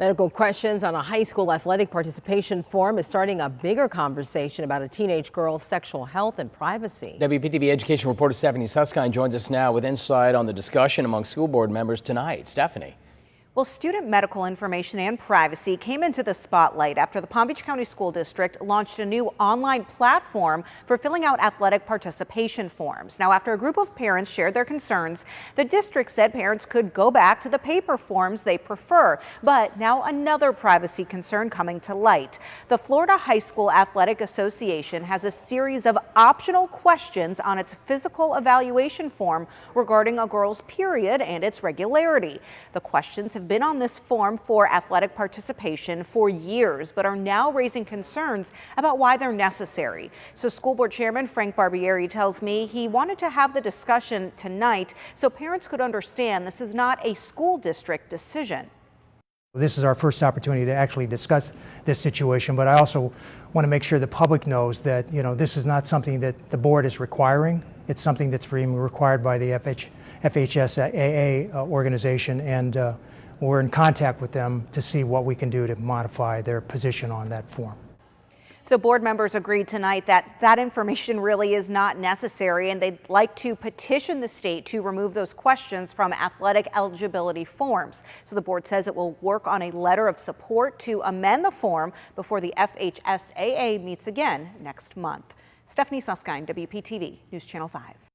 Medical questions on a high school athletic participation form is starting a bigger conversation about a teenage girl's sexual health and privacy. WPTV education reporter Stephanie Susskind joins us now with insight on the discussion among school board members tonight. Stephanie. Well, student medical information and privacy came into the spotlight after the Palm Beach County School District launched a new online platform for filling out athletic participation forms. Now, after a group of parents shared their concerns, the district said parents could go back to the paper forms they prefer. But now another privacy concern coming to light. The Florida High School Athletic Association has a series of optional questions on its physical evaluation form regarding a girl's period and its regularity. The questions have been on this form for athletic participation for years, but are now raising concerns about why they're necessary. So school board chairman Frank Barbieri tells me he wanted to have the discussion tonight so parents could understand this is not a school district decision. This is our first opportunity to actually discuss this situation, but I also want to make sure the public knows that you know this is not something that the board is requiring. It's something that's being required by the FH, FHSAA uh, organization, and uh, we're in contact with them to see what we can do to modify their position on that form. So board members agreed tonight that that information really is not necessary and they'd like to petition the state to remove those questions from athletic eligibility forms. So the board says it will work on a letter of support to amend the form before the FHSAA meets again next month. Stephanie Susskind, WPTV News Channel 5.